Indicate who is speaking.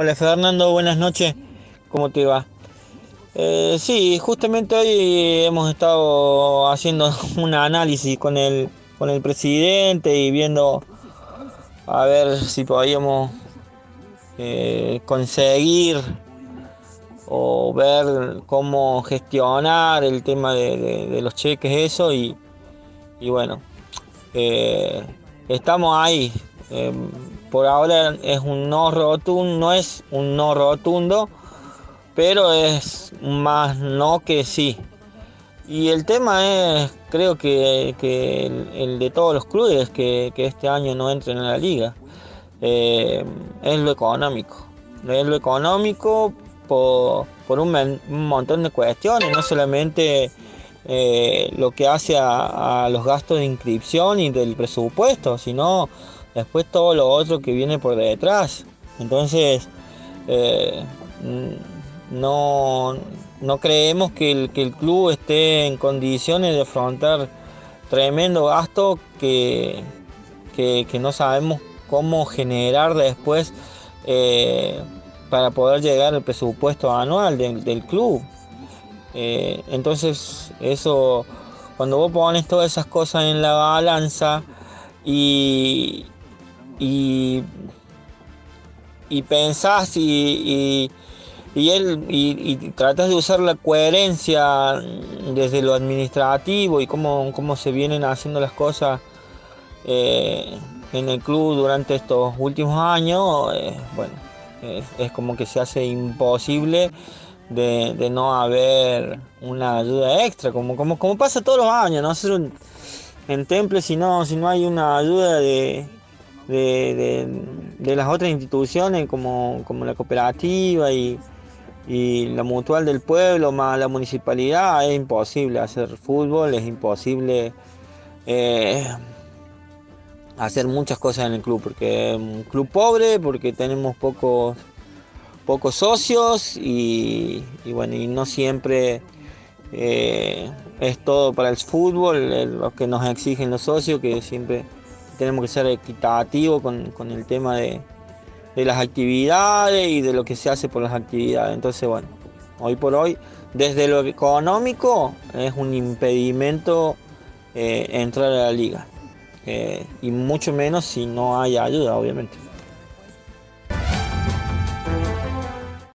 Speaker 1: Hola Fernando, buenas noches. ¿Cómo te va? Eh, sí, justamente hoy hemos estado haciendo un análisis con el, con el presidente y viendo a ver si podíamos eh, conseguir o ver cómo gestionar el tema de, los cheques, eso, y, bueno, eh, estamos ahí. Por ahora es un no rotundo, no es un no rotundo, pero es más no que sí. Y el tema es, creo que, el, de todos los clubes que, este año no entren en la liga, eh, es lo económico. Es lo económico por, un, montón de cuestiones, no solamente eh, lo que hace a, los gastos de inscripción y del presupuesto, sino después todo lo otro que viene por detrás. Entonces, eh, no, no creemos que el, que el club esté en condiciones de afrontar tremendo gasto que, que, no sabemos cómo generar después eh, para poder llegar al presupuesto anual del club. Eh, entonces, eso, cuando vos pones todas esas cosas en la balanza y, y, y pensás y, y, él, y, tratas de usar la coherencia desde lo administrativo y cómo, cómo se vienen haciendo las cosas eh, en el club durante estos últimos años, eh, bueno, es, como que se hace imposible de, no haber una ayuda extra, como, como, como pasa todos los años, ¿no? en Temple si no, si no hay una ayuda de, de, las otras instituciones como, la cooperativa y, la mutual del pueblo más la municipalidad, es imposible hacer fútbol, es imposible eh, hacer muchas cosas en el club, porque es un club pobre, porque tenemos pocos, pocos socios y, bueno, y no siempre eh, es todo para el fútbol, lo que nos exigen los socios, que siempre tenemos que ser equitativos con, el tema de, las actividades y de lo que se hace por las actividades. Entonces, bueno, hoy por hoy, desde lo económico, es un impedimento eh, entrar a la liga. Eh, y mucho menos si no hay ayuda, obviamente.